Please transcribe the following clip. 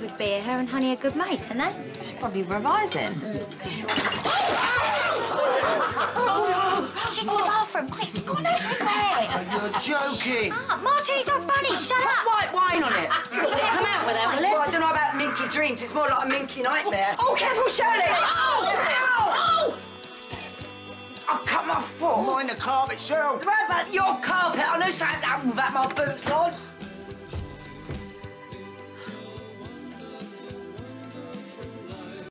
would be. Her and Honey are good mates, aren't they? She's probably revising. She's in the bathroom. Oh, it's gone everywhere. Oh, you're joking. Ah, Martini's not funny. Shut up. White wine on it. Come out with her, will it? Well, I don't know about minky drinks. It's more like a minky nightmare. Oh, oh careful, Shirley! Oh! I've cut my foot. Mind the carpet, Cheryl. What about your carpet? I know something happened about my boots, Lord.